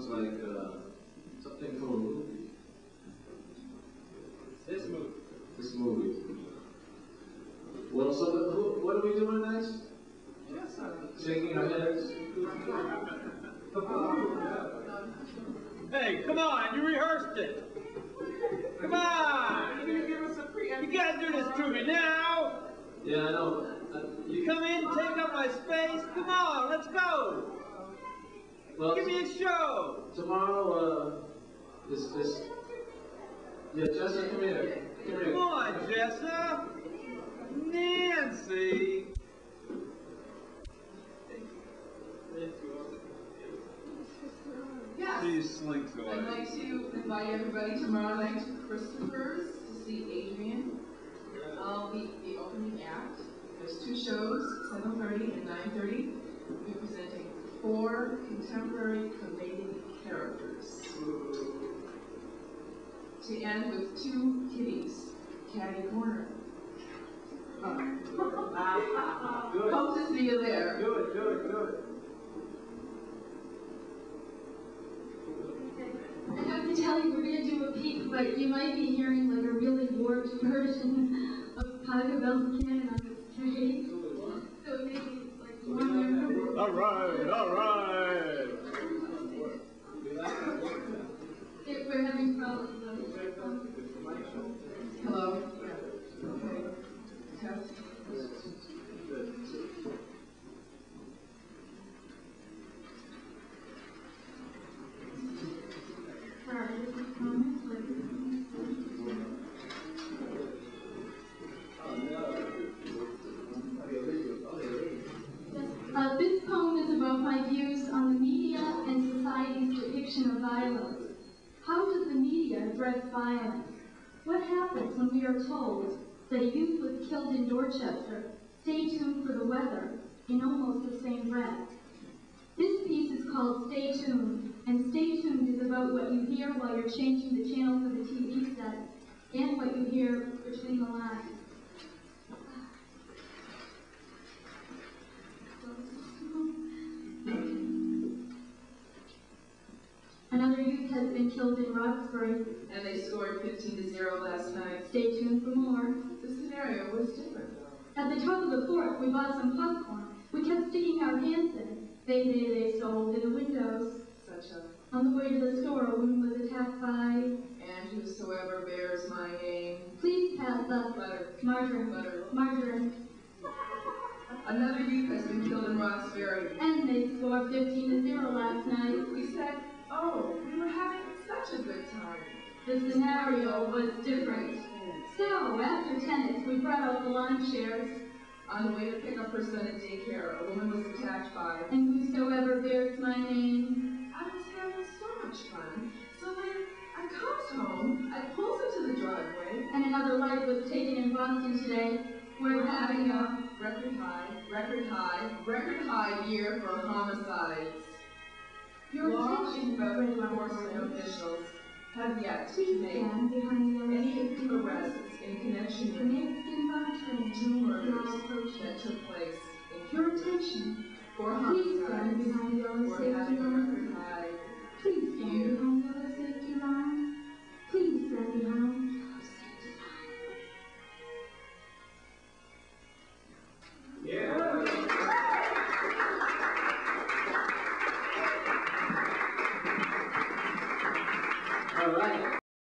sounds like, uh, something from a movie. This movie. This movie. Well, so the- who, what are we doing next? Yes, uh, Shaking our heads? Hey, come on, you rehearsed it. Come on. you give us a pre You gotta do this to me now. Yeah, I know. Uh, You You, come in, take up my space. Come on, let's go. Well, Give me a show. tomorrow, uh, is, is, yeah, Jessica, come here. Come here. Come on, Jessa. Nancy. Yes, She slinks I'd like to invite everybody tomorrow night to Christopher's to see Adrian. Four contemporary comedic characters. To end with two kitties, catty corner. Good, Hope to see you there. good, good, good. I have to tell you, we're gonna do a peek, but you might be hearing like a really warped version of Pachelbel's canon on the stage. So maybe it's like one All right, all right. Uh, this poem is about my views on the media and society's depiction of violence. How does the media address violence? What happens when we are told that a youth was killed in Dorchester? Stay tuned for the weather in almost the same breath. This piece is called Stay Tuned, and Stay Tuned is about what you hear while you're changing the channels of the TV set and what you hear between the lines. Another youth has been killed in Roxbury. And they scored fifteen to zero last night. Stay tuned for more. The scenario was different though. At the top of the fourth, we bought some popcorn. We kept sticking our hands in. They, they, they stole through the windows. Such a, On the way to the store, a woman was attacked by. and whosoever bears my name, Please pass the butter, margarine. butter. Margarine. Another youth has been killed in Roxbury. And they scored 15 to 0 last night. We said, oh, we were having such a good time. The scenario was different. So, after tennis, we brought out the lawn chairs. On the way to pick up her son at daycare, a woman was attacked by. And whosoever bears my name. I was having so much fun. So when I comes home, I pulls into the driveway. And another life was taken in Boston today. We're having a. record high, record high, record high year for homicides. Your Law attention, enforcement officials have yet to make stand behind the any arrests in connection The with next inbound train two murders that took place in Your attention. four Please stand homicides. behind the yellow We're safety having a record high Please